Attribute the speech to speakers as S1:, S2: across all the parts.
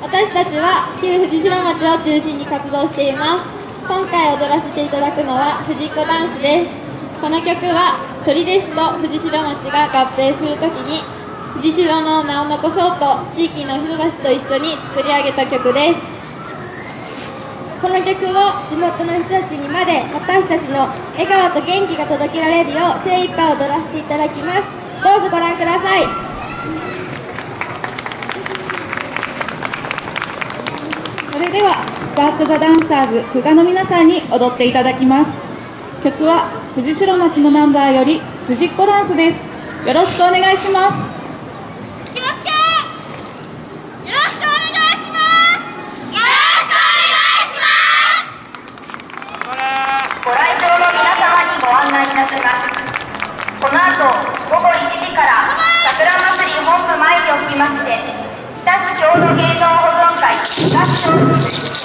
S1: 私たちは旧藤代町を中心に活動しています。今回踊らせていただくのは藤子ダンスです。この曲は取手市と藤代町が合併するときに藤代の名を残そうと地域の人たちと一緒に作り上げた曲ですこの曲を地元の人たちにまで私たちの笑顔と元気が届けられるよう精一杯踊らせていただきます。どうぞご覧ください。
S2: それではスパーク・ザ・ダンサーズ久我の皆さんに踊っていただきます。曲は藤代町のナンバーより藤っ子ダンスです。よろしくお願いします
S1: 気をつけよろしくお願いしますよろしくお願いします
S3: ご来場の皆様にご案内いたしますこの後午後1時から桜祭り本部前におきまして日立郷土芸能保存会合唱チーム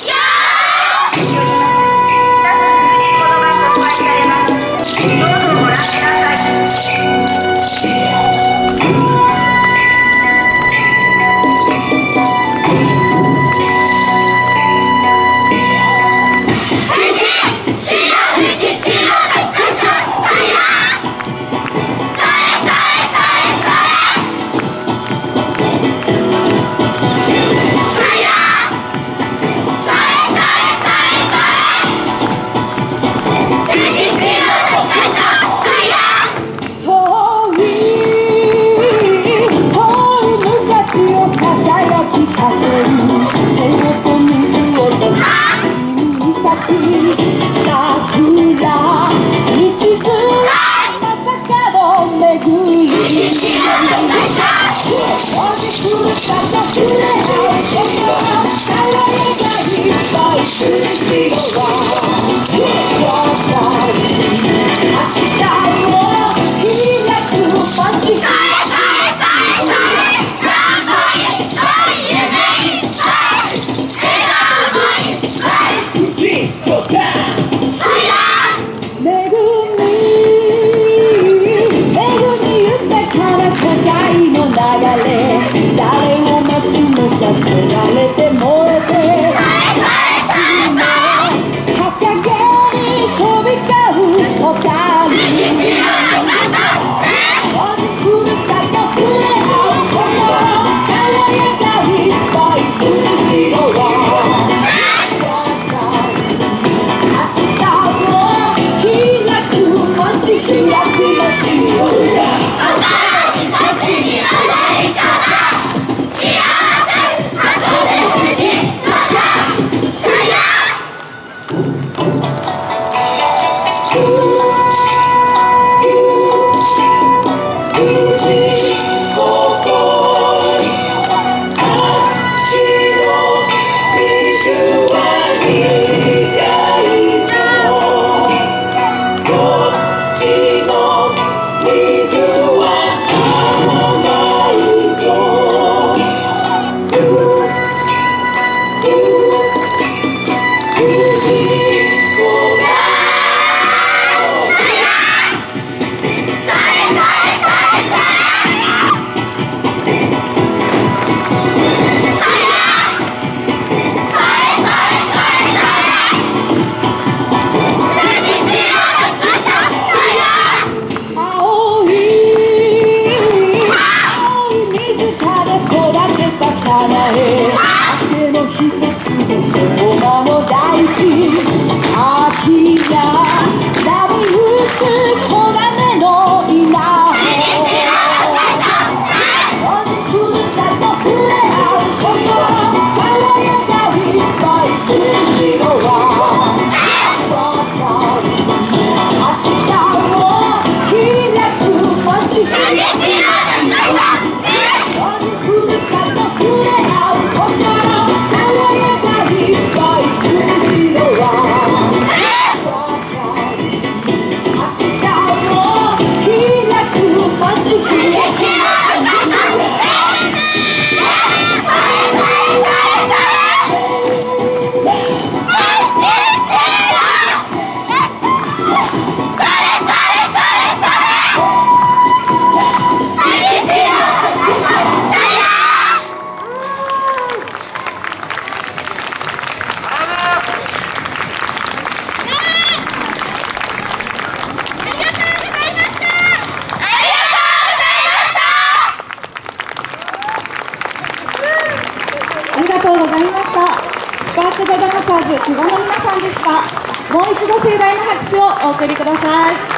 S3: とうございました。スパーク・ザ・ダンサーズ久我の皆さんでした。もう一度盛大な拍手をお送りください。